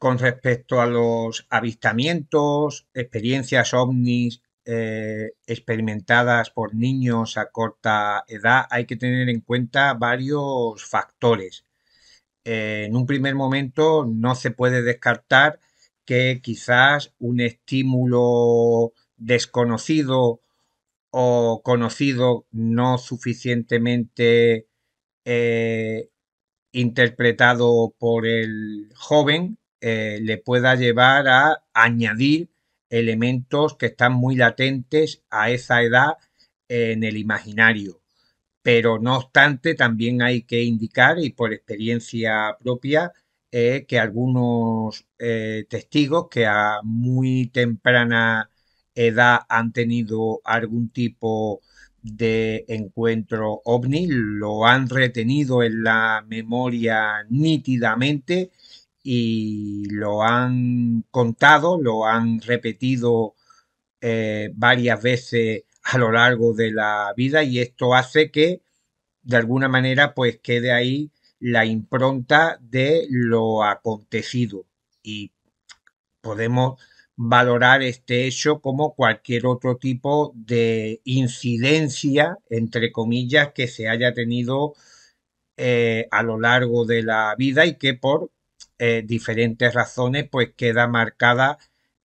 con respecto a los avistamientos, experiencias ovnis eh, experimentadas por niños a corta edad, hay que tener en cuenta varios factores. Eh, en un primer momento no se puede descartar que quizás un estímulo desconocido o conocido no suficientemente eh, interpretado por el joven eh, le pueda llevar a añadir elementos que están muy latentes a esa edad en el imaginario. Pero no obstante, también hay que indicar, y por experiencia propia, eh, que algunos eh, testigos que a muy temprana edad han tenido algún tipo de encuentro ovni, lo han retenido en la memoria nítidamente y lo han contado, lo han repetido eh, varias veces a lo largo de la vida y esto hace que de alguna manera pues quede ahí la impronta de lo acontecido. Y podemos valorar este hecho como cualquier otro tipo de incidencia, entre comillas, que se haya tenido eh, a lo largo de la vida y que por eh, diferentes razones pues queda marcada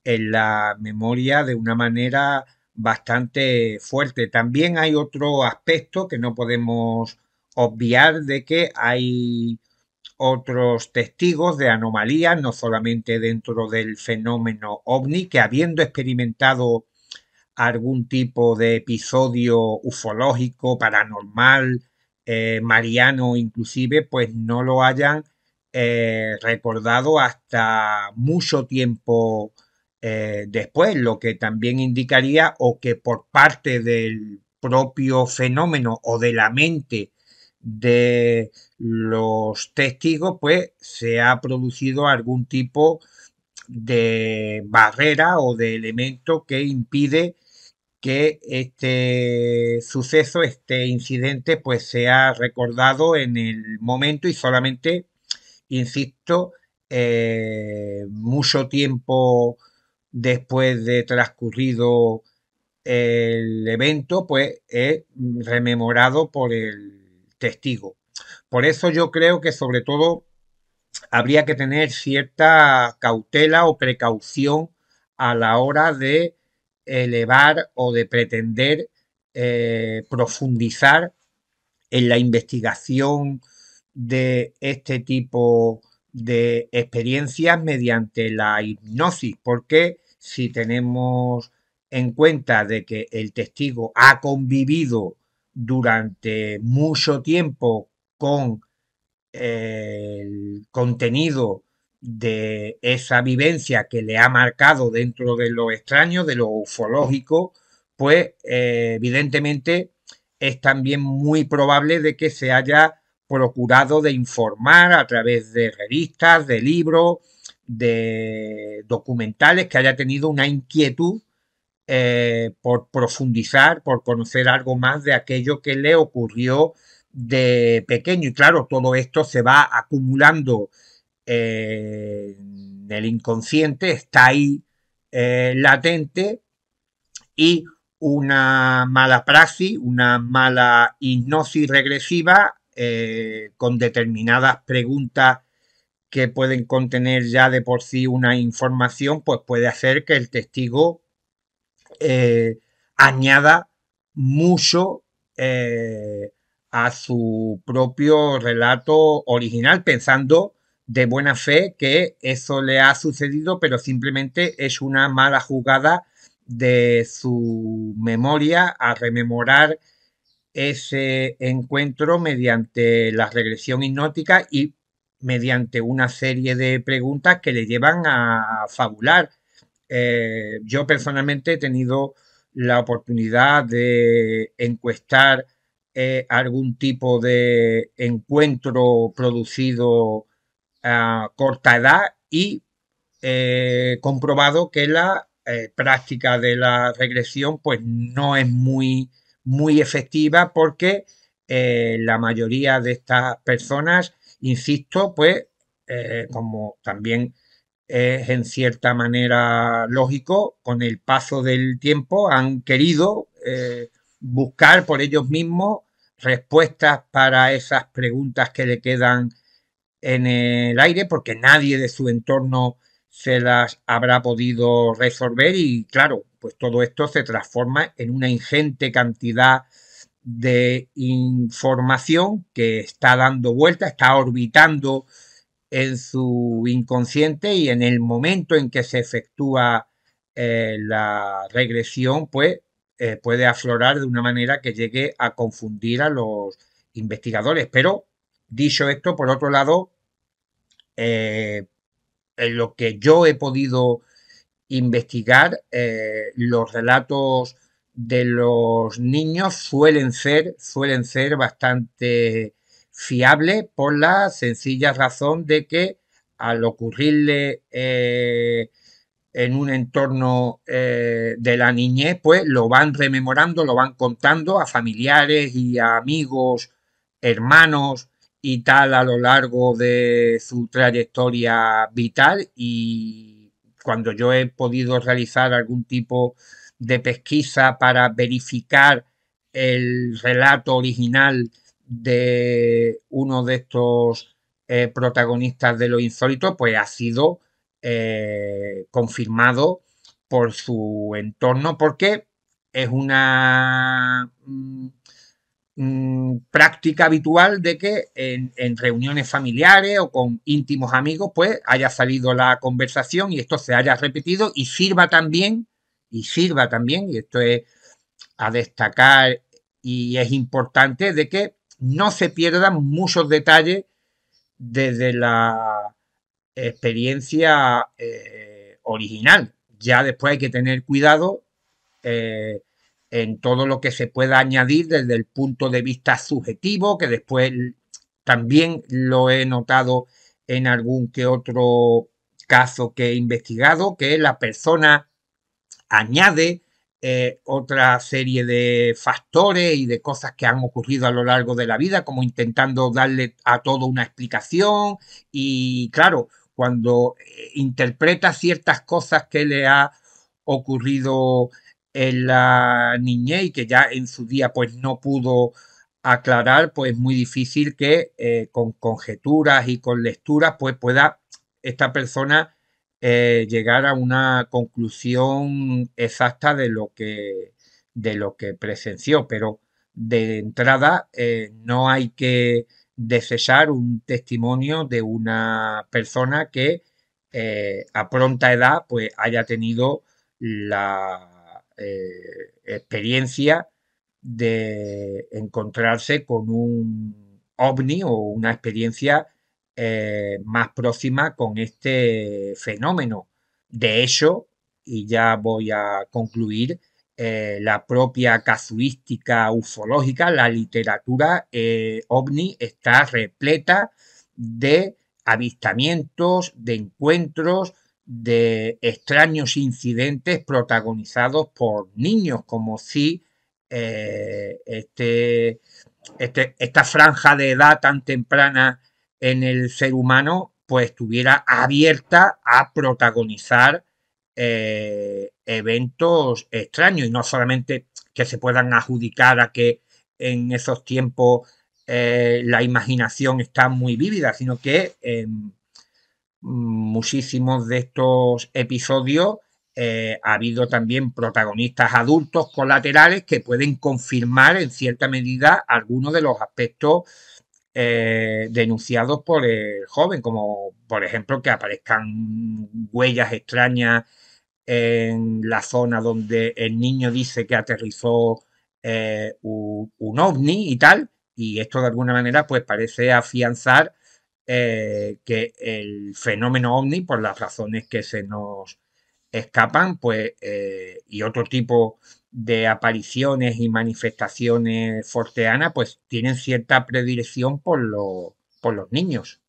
en la memoria de una manera bastante fuerte. También hay otro aspecto que no podemos obviar de que hay otros testigos de anomalías, no solamente dentro del fenómeno ovni, que habiendo experimentado algún tipo de episodio ufológico, paranormal, eh, mariano inclusive, pues no lo hayan eh, recordado hasta mucho tiempo eh, después, lo que también indicaría o que por parte del propio fenómeno o de la mente de los testigos, pues se ha producido algún tipo de barrera o de elemento que impide que este suceso, este incidente, pues sea recordado en el momento y solamente, insisto, eh, mucho tiempo después de transcurrido el evento, pues es rememorado por el testigo. Por eso yo creo que sobre todo habría que tener cierta cautela o precaución a la hora de elevar o de pretender eh, profundizar en la investigación de este tipo de experiencias mediante la hipnosis, porque si tenemos en cuenta de que el testigo ha convivido durante mucho tiempo con el contenido de esa vivencia que le ha marcado dentro de lo extraño, de lo ufológico, pues eh, evidentemente es también muy probable de que se haya procurado de informar a través de revistas, de libros, de documentales, que haya tenido una inquietud eh, por profundizar, por conocer algo más de aquello que le ocurrió de pequeño. Y claro, todo esto se va acumulando en el inconsciente, está ahí eh, latente y una mala praxis, una mala hipnosis regresiva eh, con determinadas preguntas que pueden contener ya de por sí una información, pues puede hacer que el testigo eh, añada mucho eh, a su propio relato original, pensando de buena fe que eso le ha sucedido, pero simplemente es una mala jugada de su memoria a rememorar ese encuentro mediante la regresión hipnótica y mediante una serie de preguntas que le llevan a fabular. Eh, yo personalmente he tenido la oportunidad de encuestar eh, algún tipo de encuentro producido a corta edad y he comprobado que la eh, práctica de la regresión pues no es muy, muy efectiva porque la mayoría de estas personas, insisto, pues como también es en cierta manera lógico, con el paso del tiempo han querido eh, buscar por ellos mismos respuestas para esas preguntas que le quedan en el aire, porque nadie de su entorno se las habrá podido resolver y claro, pues todo esto se transforma en una ingente cantidad de información que está dando vuelta, está orbitando en su inconsciente y en el momento en que se efectúa eh, la regresión, pues eh, puede aflorar de una manera que llegue a confundir a los investigadores. Pero, dicho esto, por otro lado, eh, en lo que yo he podido investigar, los relatos de los niños suelen ser, suelen ser bastante fiables por la sencilla razón de que al ocurrirle eh, en un entorno eh, de la niñez, pues lo van rememorando, lo van contando a familiares y a amigos, hermanos y tal a lo largo de su trayectoria vital. Y cuando yo he podido realizar algún tipo de pesquisa para verificar el relato original de uno de estos eh, protagonistas de lo insólito, pues ha sido eh, confirmado por su entorno porque es una mm, práctica habitual de que en, en, reuniones familiares o con íntimos amigos pues haya salido la conversación y esto se haya repetido y sirva también y sirva también, y esto es a destacar y es importante, de que no se pierdan muchos detalles desde la experiencia eh, original. Ya después hay que tener cuidado eh, en todo lo que se pueda añadir desde el punto de vista subjetivo, que después también lo he notado en algún que otro caso que he investigado, que la persona añade eh, otra serie de factores y de cosas que han ocurrido a lo largo de la vida, como intentando darle a todo una explicación. Y claro, cuando eh, interpreta ciertas cosas que le ha ocurrido en la niñez y que ya en su día pues no pudo aclarar, pues es muy difícil que eh, con conjeturas y con lecturas pues pueda esta persona eh, llegar a una conclusión exacta de lo que, de lo que presenció, pero de entrada eh, no hay que desechar un testimonio de una persona que a pronta edad pues haya tenido la experiencia de encontrarse con un ovni o una experiencia eh, más próxima con este fenómeno. De hecho, y ya voy a concluir, eh, la propia casuística ufológica, la literatura eh, ovni está repleta de avistamientos, de encuentros, de extraños incidentes protagonizados por niños, como si este, este, esta franja de edad tan temprana en el ser humano pues estuviera abierta a protagonizar eh, eventos extraños. Y no solamente que se puedan adjudicar a que en esos tiempos eh, la imaginación está muy vívida, sino que en muchísimos de estos episodios eh, ha habido también protagonistas adultos colaterales que pueden confirmar en cierta medida algunos de los aspectos eh, denunciados por el joven, como por ejemplo que aparezcan huellas extrañas en la zona donde el niño dice que aterrizó eh, un, ovni y tal, y esto de alguna manera pues parece afianzar eh, que el fenómeno ovni, por las razones que se nos escapan, pues, y otro tipo de apariciones y manifestaciones forteanas, pues tienen cierta predilección por, por los niños.